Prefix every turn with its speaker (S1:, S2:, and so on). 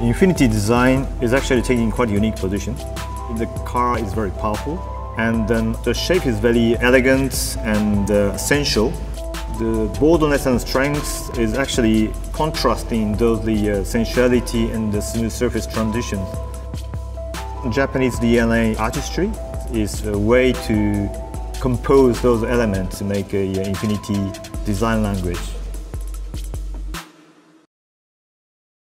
S1: INFINITI design is actually taking quite a unique position. The car is very powerful and then the shape is very elegant and uh, sensual. The boldness and strength is actually contrasting those the uh, sensuality and the smooth surface transition. Japanese DNA artistry is a way to compose those elements to make a uh, INFINITI design language.